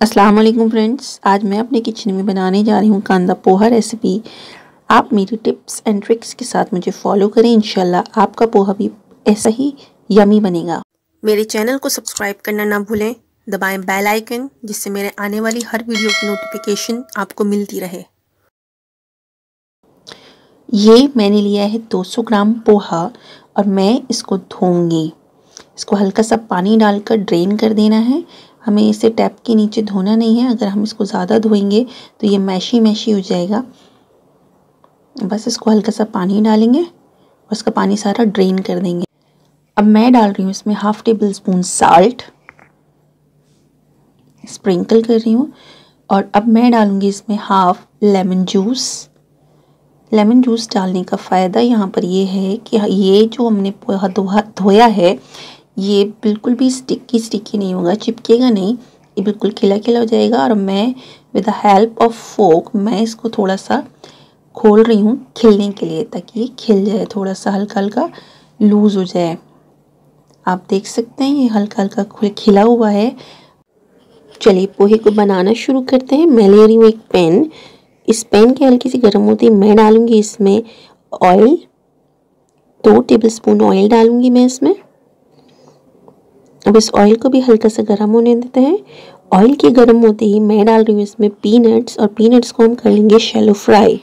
अस्सलाम वालेकुम फ्रेंड्स आज मैं अपने किचन में बनाने जा रही हूँ कांदा पोहा रेसिपी आप मेरी टिप्स एंड ट्रिक्स के साथ मुझे फॉलो करें, इंशाल्लाह आपका पोहा भी ऐसा ही यमी बनेगा। मेरे चैनल को सब्सक्राइब करना ना भूलें। दबाएँ बेल आइकन जिससे मेरे आने वाली हर वीडियो की नोटिफिकेशन आपको मिलती रहे। ये मैंने लिया है 200 ग्राम पोहा और मैं इसको धोऊँगी। इसको हल्का सा पानी डालकर ड्रेन कर देना है हमें इसे टैप के नीचे धोना नहीं है, अगर हम इसको ज़्यादा धोएँगे तो ये मैशी मैशी हो जाएगा। बस इसको हल्का सा पानी डालेंगे और इसका पानी सारा ड्रेन कर देंगे। अब मैं डाल रही हूँ इसमें half tablespoon salt. Sprinkle कर रही हूँ और अब मैं डालूँगी इसमें half lemon juice. Lemon juice डालने का फ़ायदा यहाँ पर ये है कि ये जो हमने धोया है ये बिल्कुल भी स्टिकी स्टिकी नहीं होगा, चिपकेगा नहीं। ये बिल्कुल खिला खिला हो जाएगा और मैं with the help of fork मैं इसको थोड़ा सा खोल रही हूँ खिलने के लिए ताकि ये खिल जाए, थोड़ा सा हल्का हल्का लूज़ हो जाए। आप देख सकते हैं ये हल्का हल्का खुल हुआ है। चलिए पोहे को बनाना शुरू करते हैं। मैं ले रही हूँ एक पैन। इस पैन के हल्की सी गर्म होती है मैं डालूँगी इसमें ऑयल दो टेबल स्पून ऑयल डालूँगी मैं इसमें। अब इस ऑयल को भी हल्का सा गर्म होने देते हैं। ऑयल के गर्म होते ही मैं डाल रही हूँ इसमें पीनट्स और पीनट्स को हम कर लेंगे शेलो फ्राई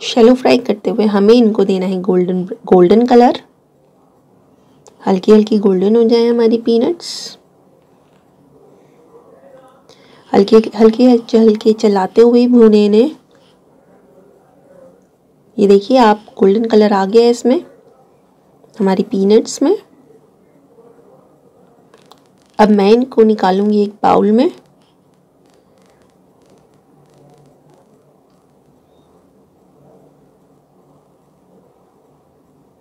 शेलो फ्राई करते हुए हमें इनको देना है गोल्डन गोल्डन कलर हल्की हल्की गोल्डन हो जाए हमारी पीनट्स हल्के हल्के हल्के चलाते हुए भूने इन्हें। ये देखिए, आप गोल्डन कलर आ गया है इसमें, हमारी पीनट्स में। अब मैं इनको निकालूँगी एक बाउल में।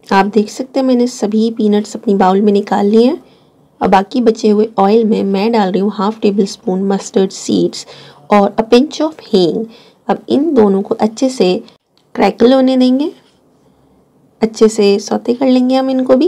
आप देख सकते हैं, मैंने सभी पीनट्स अपनी बाउल में निकाल लिए हैं। और बाकी बचे हुए ऑयल में मैं डाल रही हूँ half tablespoon mustard seeds और अ पिंच ऑफ़ हींग अब इन दोनों को अच्छे से क्रैकल होने देंगे। अच्छे से सौते कर लेंगे हम इनको भी।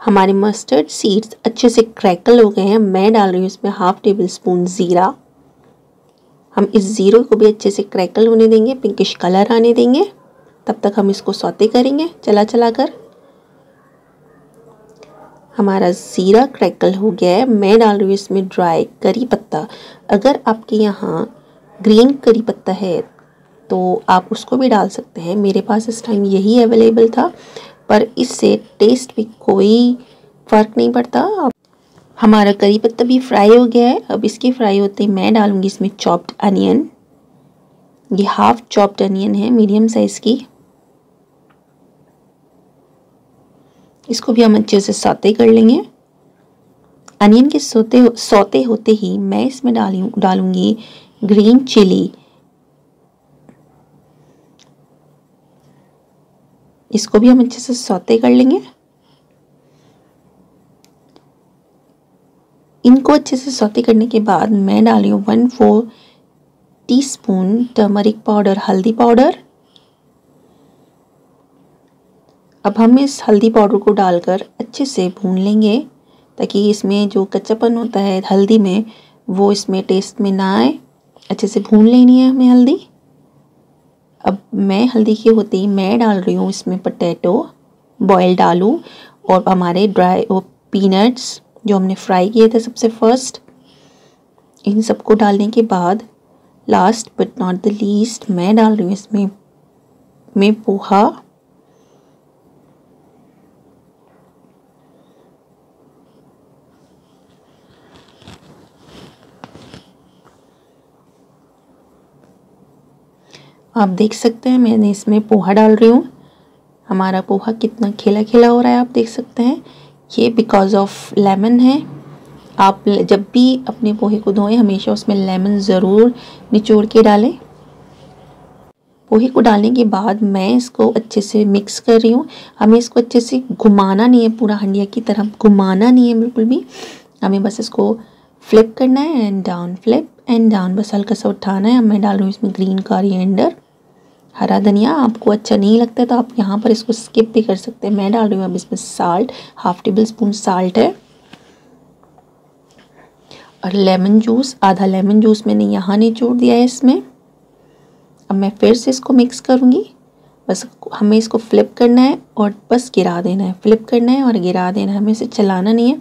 हमारे मस्टर्ड सीड्स अच्छे से क्रैकल हो गए हैं। मैं डाल रही हूँ इसमें हाफ़ टेबल स्पून ज़ीरा। हम इस ज़ीरो को भी अच्छे से क्रैकल होने देंगे पिंकिश कलर आने देंगे। तब तक हम इसको सौते करेंगे, चला चला कर हमारा ज़ीरा क्रैकल हो गया है। मैं डाल रही हूँ इसमें ड्राई करी पत्ता। अगर आपके यहाँ ग्रीन करी पत्ता है तो आप उसको भी डाल सकते हैं। मेरे पास इस टाइम यही अवेलेबल था, पर इससे टेस्ट भी कोई फ़र्क नहीं पड़ता। हमारा करी पत्ता भी फ्राई हो गया है। अब इसके फ्राई होते ही, मैं डालूँगी इसमें चॉप्ड अनियन ये हाफ़ चॉप्ड अनियन है मीडियम साइज़ की। इसको भी हम अच्छे से सौते कर लेंगे। अनियन के सोते सौते होते ही मैं इसमें डाली डालूँगी ग्रीन चिली इसको भी हम अच्छे से सौते कर लेंगे। इनको अच्छे से सौते करने के बाद मैं डाल हूँ one fourth teaspoon turmeric powder हल्दी पाउडर अब हम इस हल्दी पाउडर को डालकर अच्छे से भून लेंगे, ताकि इसमें जो कच्चापन होता है हल्दी में, वो इसमें टेस्ट में ना आए। अच्छे से भून लेनी है हमें हल्दी। अब मैं हल्दी के होते ही मैं डाल रही हूँ इसमें पटेटो बॉयल आलू और हमारे ड्राई पीनट्स जो हमने फ्राई किए थे सबसे फ़र्स्ट इन सबको डालने के बाद last but not the least मैं डाल रही हूँ इसमें, में पोहा। आप देख सकते हैं, मैंने इसमें पोहा डाल रही हूँ। हमारा पोहा कितना खिला खिला हो रहा है, आप देख सकते हैं। ये बिकॉज़ ऑफ़ लेमन है। आप जब भी अपने पोहे को धोएँ, हमेशा उसमें लेमन ज़रूर निचोड़ के डालें। पोहे को डालने के बाद मैं इसको अच्छे से मिक्स कर रही हूँ। हमें इसको अच्छे से घुमाना नहीं है, पूरा हंडिया की तरह घुमाना नहीं है बिल्कुल भी। हमें बस इसको फ्लिप करना है and down flip and down बस हल्का सा उठाना है। मैं डाल रही हूँ इसमें ग्रीन कारिएंडर हरा धनिया आपको अच्छा नहीं लगता तो आप यहाँ पर इसको स्किप भी कर सकते हैं। मैं डाल रही हूँ अब इसमें salt half tablespoon salt है। और लेमन जूस आधा लेमन जूस मैंने यहाँ निचोड़ दिया है इसमें। अब मैं फिर से इसको मिक्स करूँगी। बस हमें इसको फ्लिप करना है और बस गिरा देना है। फ्लिप करना है और गिरा देना है, हमें इसे चलाना नहीं है।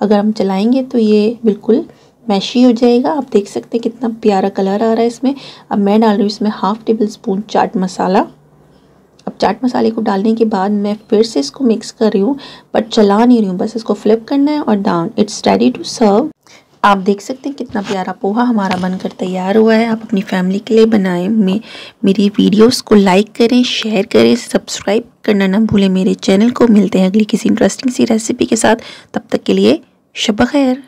अगर हम चलाएँगे तो ये बिल्कुल मैशी हो जाएगा। आप देख सकते हैं कितना प्यारा कलर आ रहा है इसमें। अब मैं डाल रही हूँ इसमें half tablespoon chaat masala. अब चाट मसाले को डालने के बाद मैं फिर से इसको मिक्स कर रही हूँ बट चला नहीं रही हूँ। बस इसको फ्लिप करना है और down it's ready to serve आप देख सकते हैं कितना प्यारा पोहा हमारा बनकर तैयार हुआ है। आप अपनी फैमिली के लिए बनाएँ मे, मेरी वीडियोस को लाइक करें शेयर करें सब्सक्राइब करना ना भूलें मेरे चैनल को। मिलते हैं अगली किसी इंटरेस्टिंग सी रेसिपी के साथ। तब तक के लिए शब खैर।